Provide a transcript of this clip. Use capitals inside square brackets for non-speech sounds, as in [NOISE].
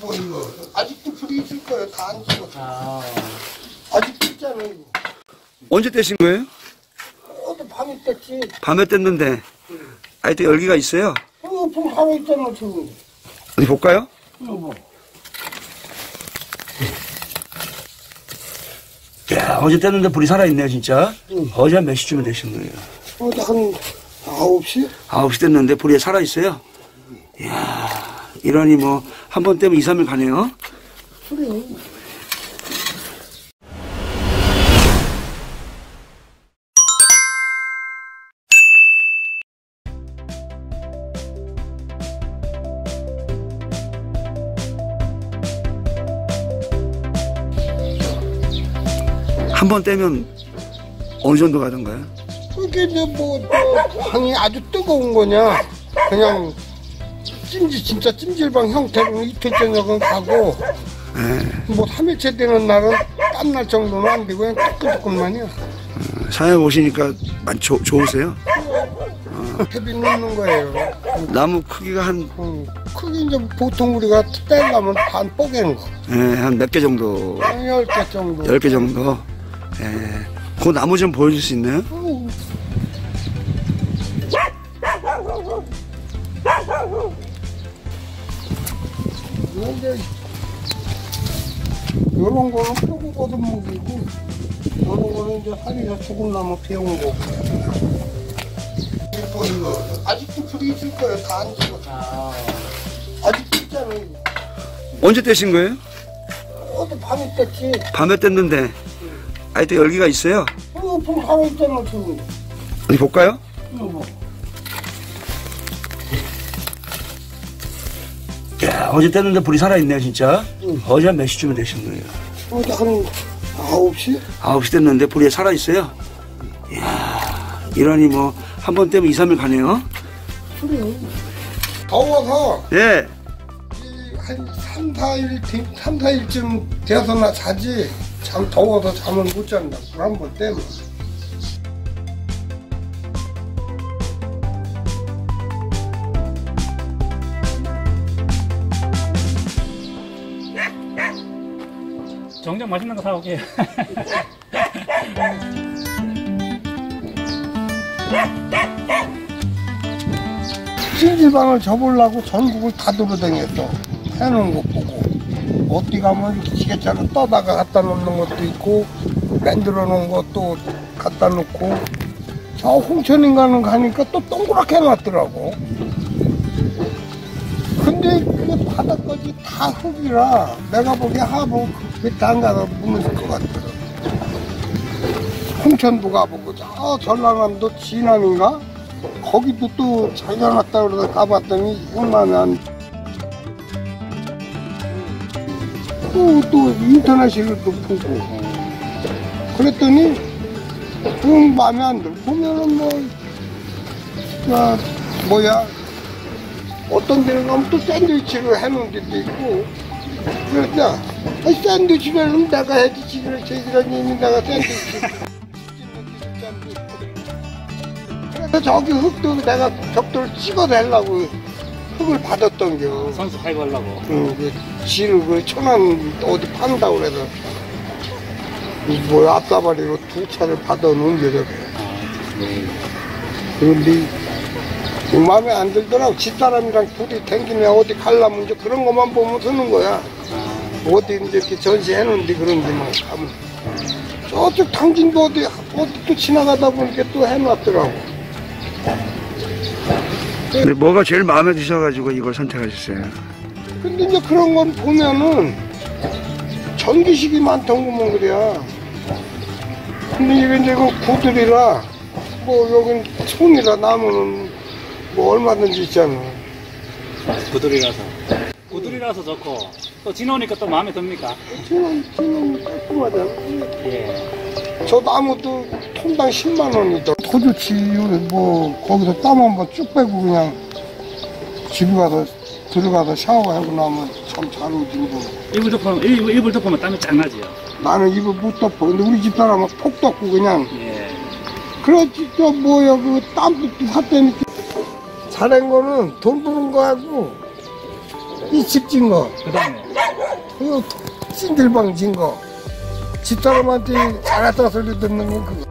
뭐 이거 아직도 불이 있을 거예요. 다 안 죽었어. 아, 아직도 있잖아 이거. 언제 떼신 거예요? 어디 밤에 뗐지. 밤에 뗐는데 아직도 열기가 있어요. 이거 불 하나 있잖아 지금. 어디 볼까요? 이거 뭐. 야, 어제 뗐는데 불이 살아있네요, 진짜. 응. 어제 한 몇 시쯤에 되신 거예요? 어디 한 9시? 9시 뗐는데 불이 살아있어요? 이야, 이러니 뭐, 한번 떼면 2, 3일 가네요. 그래. 한번 떼면 어느 정도 가던가요? 이제 뭐, 저 방이 아주 뜨거운 거냐. 그냥 찜질, 진짜 찜질방 형태로 이틀 저녁은 가고, 예, 뭐 3일째 되는 날은 땀날 정도는 안 되고 그냥 뜨끈뜨끈만이야. 사회 오시니까 많이 좋- 좋으세요? 햇빛 넣는 거예요. 나무 크기가 한, 음, 크게 이제 보통 우리가 떼려면 반 뽀개는 거. 예, 한몇 개 정도, 한 10개 정도. 10개 정도. 예. 그 나무 좀 보여줄 수 있나요? 음. 이제 요런 거는 조금 거듭먹이고 요런 거는 이제 살이가 조금 남아 배운 거고. 뭐 이거 아직도 불이 있을 거예요 다안 죽었어. 아, 아직도 있잖아 이거 언제 떼신 거예요? 어디 밤에 뗐지. 밤에 뗐는데. 아직도 열기가 있어요. 이거 불 하나 있잖아 지금 어디 볼까요? 이거 뭐 어제 뗐는데 불이 살아있네요, 진짜. 응. 어제 한 몇 시쯤에 되신 거예요? 어디 한 9시? 9시 뗐는데 불이 살아있어요. 이야, 이러니 뭐, 한 번 떼면 2, 3일 가네요. 그래 더워서 예. 이한 3, 4일, 3, 4일쯤 되어서나 자지 참 더워서 잠을 못 잔다 불 한 번 떼면 정작 맛있는 거 사올게요. 찜질방을 [LAUGHS] 접으려고 전국을 다 돌아다녔어. 해놓은 거 보고. 어디 가면 지게차로 떠다가 갖다 놓는 것도 있고 만들어 놓은 것도 갖다 놓고. 저 홍천인가는 가니까 또 동그랗게 해놨더라고. 근데 그 바닥까지 다 흙이라 내가 보기에 하부 가서 무너질 것 같더라? 홍천도 가보고 저 전라남도 진안인가? 거기도 또잘 해놨다 그러다 가봤더니 얼마나 안 또, 또 인터넷으로 또 보고. 그랬더니 좀 마음에 안 들어 보면은 뭐 아, 뭐야? 어떤 데는 가면 또 샌드위치를 해놓은 데도 있고 그러자 아, 샌드위치를 내가 해지 지그를 제기라니 내가 샌드위치 그래서 저기 흙도 내가 벽돌 찍어내려고 흙을 받았던겨. 선수 팔고 하려고. 응, 그 지를 그 천안 어디 판다고 그래서 뭐 앞사발이로 두 차를 받아놓은 게 저래. 그런데 이 마음에 안 들더라고. 집사람이랑 둘이 댕기면 어디 가려면 이제 그런 것만 보면 쓰는 거야. 어디 이제 이렇게 전시해놓은데 그런 데만 가면. 저쪽 당진도 어디, 어디 또 지나가다 보니까 또 해놨더라고. 근데 뭐가 제일 마음에 드셔가지고 이걸 선택하셨어요? 근데 이제 그런 건 보면은 전기식이 많던 거면 그래야. 근데 이게 이제 그 구들이라 뭐 여긴 손이라 나무는 뭐 얼마든지 있잖아. 구들이라서. 구들이라서 좋고, 또 지나오니까 또 마음에 듭니까? 지금 지금 깔끔하잖아. 예. 저 나무도 통당 10만 원이다. 더 좋지. 뭐 거기서 땀 한번 쭉 빼고 그냥 집에 가서 들어가서 샤워하고 나면 참 잘 오지 뭐. 이불 덮으면, 이불, 이불 덮으면 땀이 짱 나지요. 나는 입을 못 덮어. 근데 우리 집 사람은 폭 덮고 그냥 예. 그렇지 또 뭐야 그 땀도 샀더니 잘한 거는 돈 버는 거 하고 이 집 진 거, 그 다음에 그리고 찐들방 진 거, 집사람한테 잘했다 소리 듣는 거 그거.